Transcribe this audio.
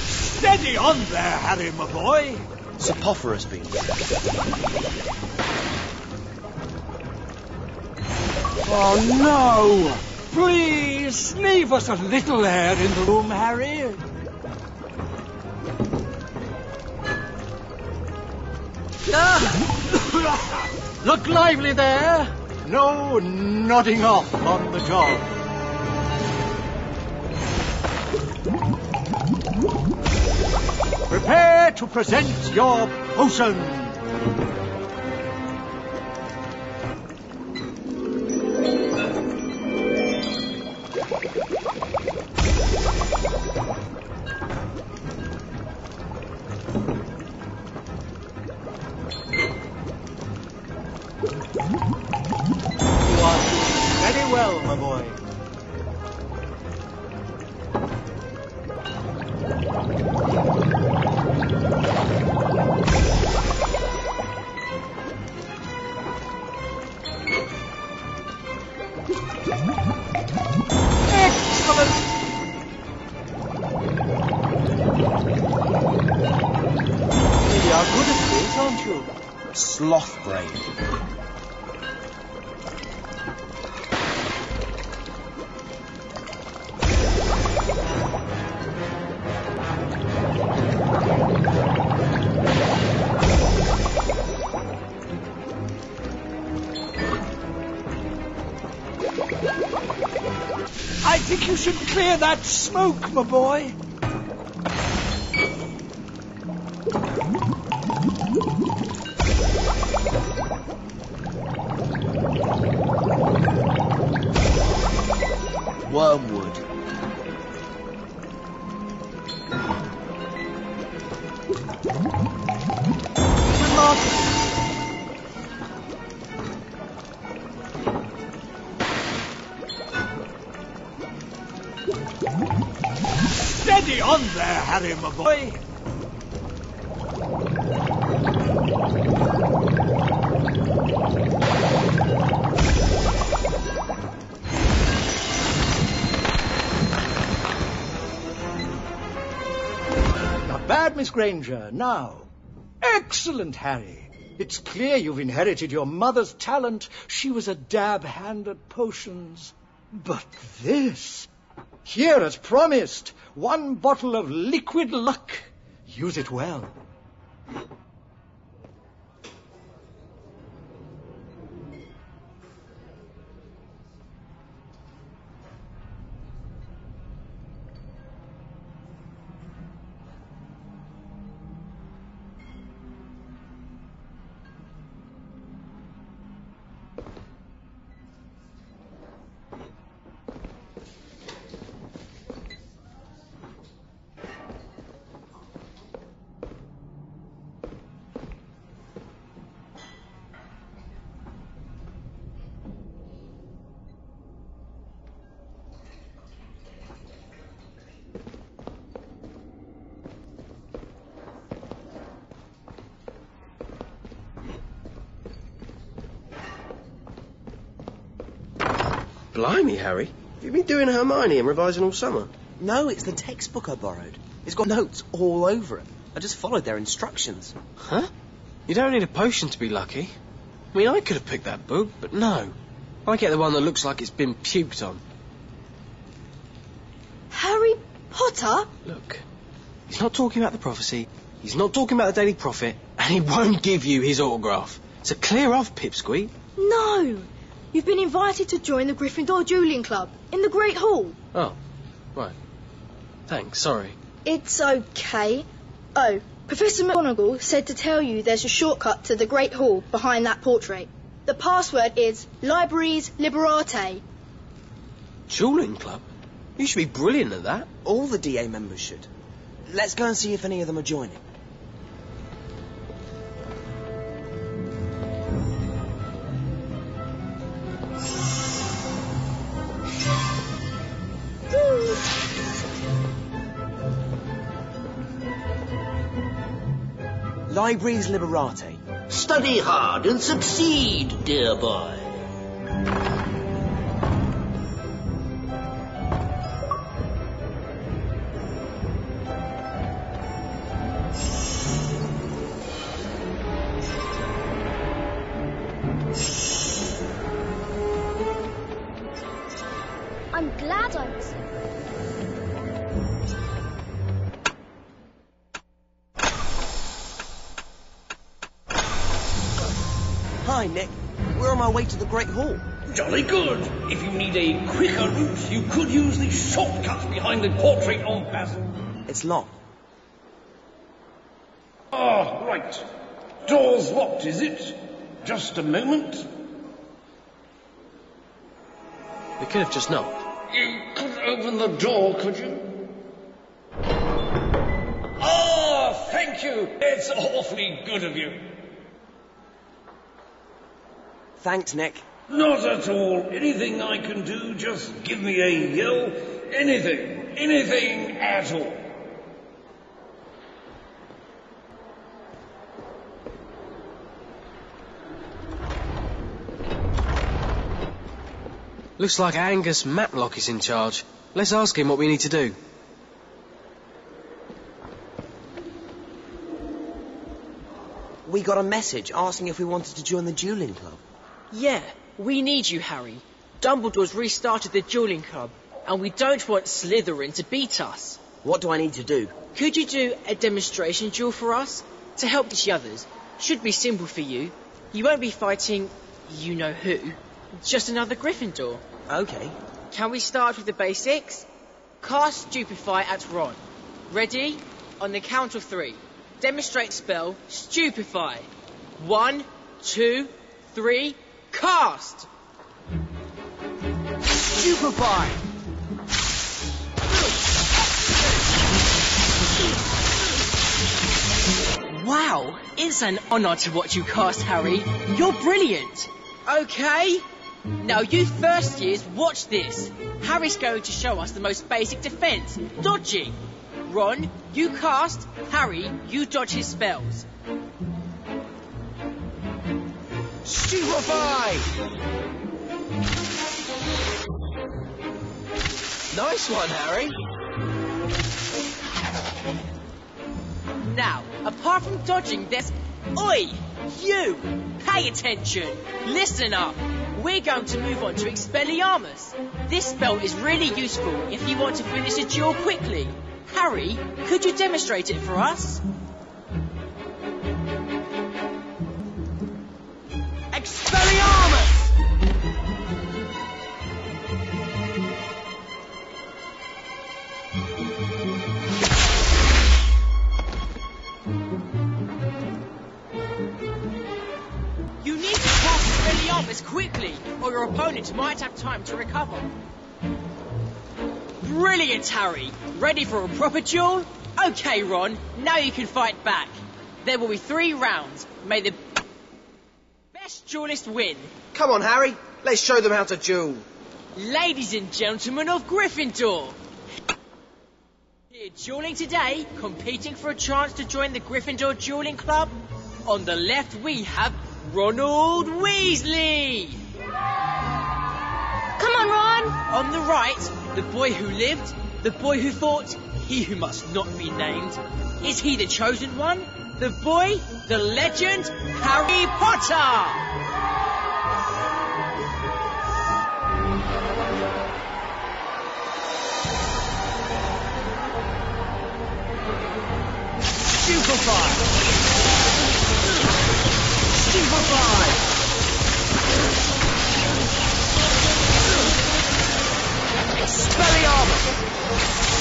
Steady on there, Harry, my boy. Sapopha has been. Oh, no! Please, leave us a little air in the room, Harry. Ah! Look lively there. No nodding off on the job. Prepare to present your potion. You are doing very well, my boy. Sloth brain. I think you should clear that smoke, my boy. Steady on there, Harry, my boy. Not bad, Miss Granger. Now. Excellent, Harry. It's clear you've inherited your mother's talent. She was a dab hand at potions. But this. Here, as promised, one bottle of liquid luck. Use it well. Blimey, Harry. You've been doing Hermione and revising all summer. No, it's the textbook I borrowed. It's got notes all over it. I just followed their instructions. Huh? You don't need a potion to be lucky. I mean, I could have picked that book, but no. I get the one that looks like it's been puked on. Harry Potter? Look, he's not talking about the prophecy, he's not talking about the Daily Prophet, and he won't give you his autograph. So clear off, Pipsqueak. No. You've been invited to join the Gryffindor Dueling Club in the Great Hall. Oh, right. Thanks, sorry. It's okay. Oh, Professor McGonagall said to tell you there's a shortcut to the Great Hall behind that portrait. The password is Libraries Liberate. Dueling Club? You should be brilliant at that. All the DA members should. Let's go and see if any of them are joining. Libraries Liberate. Study hard and succeed, dear boy. Hi, Nick. We're on our way to the Great Hall. Jolly good. If you need a quicker route, you could use the shortcut behind the portrait of Basil. It's locked. Ah, right. Door's locked, is it? Just a moment. We could have just knocked. You could open the door, could you? Ah, thank you. It's awfully good of you. Thanks, Nick. Not at all. Anything I can do, just give me a yell. Anything. Anything at all. Looks like Angus Matlock is in charge. Let's ask him what we need to do. We got a message asking if we wanted to join the dueling club. Yeah, we need you, Harry. Dumbledore's restarted the dueling club, and we don't want Slytherin to beat us. What do I need to do? Could you do a demonstration duel for us? To help the others. Should be simple for you. You won't be fighting you know who. Just another Gryffindor. Okay. Can we start with the basics? Cast Stupefy at Ron. Ready? On the count of three. Demonstrate spell Stupefy. One, two, three, cast! Stupefy! Wow, it's an honour to watch you cast, Harry. You're brilliant. Okay? Now you first years, watch this. Harry's going to show us the most basic defence, dodging. Ron, you cast. Harry, you dodge his spells. Stupefy! Nice one, Harry. Now, apart from dodging, there's... Oi! You! Pay attention! Listen up! We're going to move on to Expelliarmus. This spell is really useful if you want to finish a duel quickly. Harry, could you demonstrate it for us? Expelliarmus! You need to cast Expelliarmus quickly, or your opponent might have time to recover. Brilliant, Harry! Ready for a proper duel? Okay, Ron, now you can fight back. There will be three rounds. May the duelist win. Come on, Harry. Let's show them how to duel. Ladies and gentlemen of Gryffindor, here dueling today, competing for a chance to join the Gryffindor Dueling Club. On the left, we have Ronald Weasley. Come on, Ron! On the right, the boy who lived, the boy who fought, he who must not be named. Is he the chosen one? The boy, the legend, Harry Potter! Stupefy! Stupefy! Expelliarmus!